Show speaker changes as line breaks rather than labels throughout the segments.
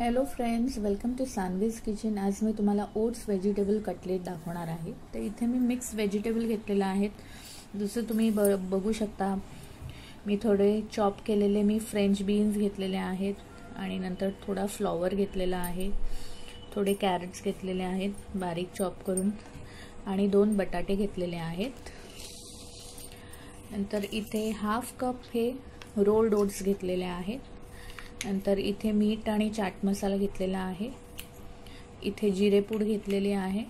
Hello friends welcome to Saanvi's kitchen आज मी तुम्हाला ओट्स व्हेजिटेबल कटलेट दाखवणार आहे. तर इथे मी मिक्स व्हेजिटेबल घेतलेलं आहेत जसं तुम्ही ब बघू शकता. मी थोडे चॉप केलेले मी फ्रेंच बीन्स घेतलेले आहेत. आणि नंतर थोडा फ्लॉवर घेतलेला आहे. थोडे कॅरेट्स घेतलेले आहेत बारीक चॉप करून. आणि दोन बटाटे घेतलेले आहेत. नंतर इथे हाफ कप हे रोल्ड ओट्स घेतलेले आहेत. नंतर इथे मीठ आणि चाट मसाला घेतलेला आहे. इथे जिरेपूड घेतलेली आहे.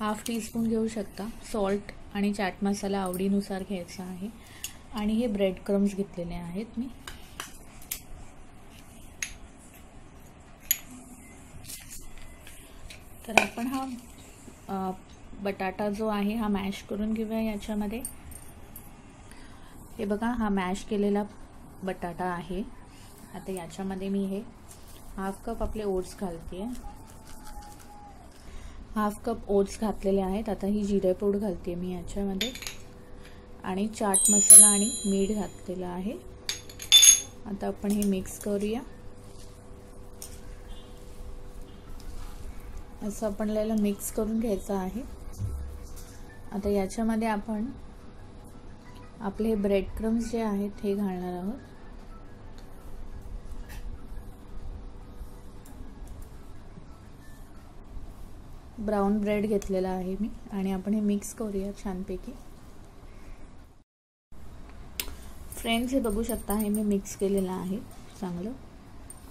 हाफ टीस्पून घेऊ शकता. सॉल्ट आणि चाट मसाला आवडीनुसार घ्यायचा आहे. आणि हे ब्रेड क्रम्स घेतलेले आहेत मी. तर आपण हा बटाटा जो आहे हा मॅश करून घेऊया याच्यामध्ये. हे बघा हा मॅश केलेला बटाटा आहे. आता याच्यामध्ये मी हे हाफ कप आपले ओट्स घालते हाफ कप ओट्स घातलेले आहेत. आता ही जिरेपूड घालते मी याच्यामध्ये. आणि चाट मसाला आणि मीठ घातलेलं आहे. आता आपण हे मिक्स करूया. असं आपल्याला मिक्स करून घ्यायचं आहे. आता याच्यामध्ये आपण आपले ब्रेड क्रम्स जे आहेत हे घालणार आहोत. ब्राऊन ब्रेड घेतलेला आहे मी आणि आपण हे मिक्स करूया छानपैकी. फ्रेंड्स हे बघू शकता हे मी मिक्स केलेलं आहे चांगलं.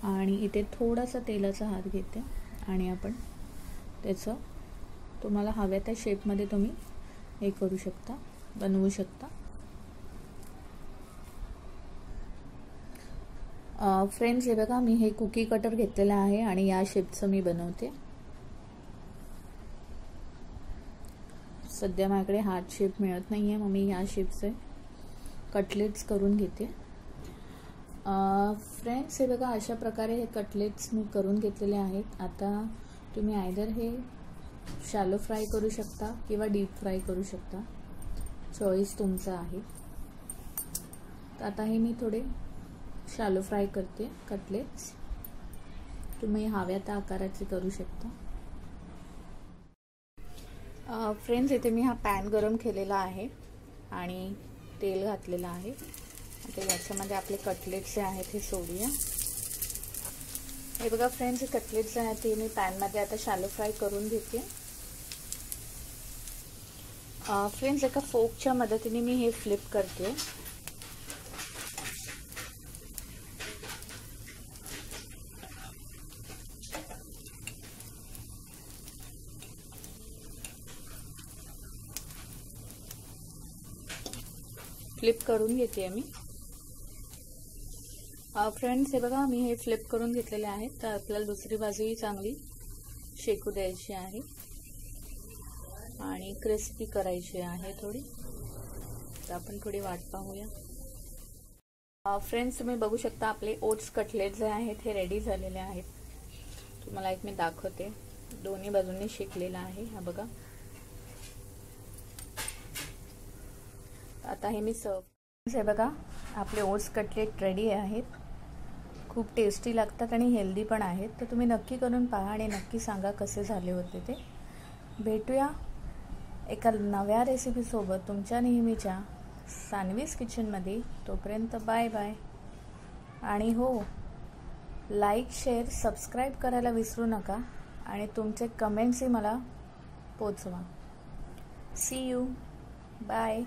आणि इथे थोडासा तेलाचा हात घेते आणि आपण त्याचं तुम्हाला हव्या त्या शेपमध्ये तुम्ही हे करू शकता बनवू शकता. फ्रेंड्स हे बघा मी हे कुकी कटर घेतलेलं आहे आणि या शेपचं मी बनवते. सध्या माझ्याकडे हार्ट शेप मिळत नाही आहे मग मी या शेपचे कटलेट्स करून घेते. फ्रेंड्स हे बघा अशा प्रकारे हे कटलेट्स मी करून घेतलेले आहेत. आता तुम्ही आयदर हे शॅलो फ्राय करू शकता किंवा डीप फ्राय करू शकता. चॉईस तुमचा आहे. तर आता हे मी थोडे शालो फ्राय करते कटलेट्स तुम्ही हव्या त्या आकाराचे करू शकता. फ्रेंड्स इथे मी हा पॅन गरम केलेला आहे आणि तेल घातलेलं आहे. आता याच्यामध्ये आपले कटलेट्स जे आहेत हे सोडूया. हे बघा फ्रेंड्स हे कटलेट्स जे आहेत ते मी पॅनमध्ये आता शालो फ्राय करून घेते. फ्रेंड्स एका फोकच्या मदतीने मी हे फ्लिप करते. फ्लिप करून घेते मी फ्रेंड्स हे बघा मी हे फ्लिप करून घेतलेले आहेत. तर आपल्याला दुसरी बाजूही चांगली शेकू द्यायची आहे. आणि क्रिस्पी करायची आहे थोडी. तर आपण थोडी वाट पाहूया. फ्रेंड्स तुम्ही बघू शकता आपले ओट्स कटलेट जे आहेत हे रेडी झालेले आहेत. तुम्हाला एक मी दाखवते. दोन्ही बाजूंनी शेकलेलं आहे. हा बघा. आता हे मी सर्व हे बघा आपले ओट्स कटलेट रेडी आहेत. खूप टेस्टी लागतात आणि हेल्दी पण आहेत. तर तुम्ही नक्की करून पहा आणि नक्की सांगा कसे झाले होते ते. भेटूया एका नव्या रेसिपीसोबत तुमच्या नेहमीच्या सानवीस किचनमध्ये तोपर्यंत बाय बाय आणि हो लाईक शेअर सबस्क्राईब करायला विसरू नका आणि तुमचे कमेंट्सही मला पोचवा. C you bye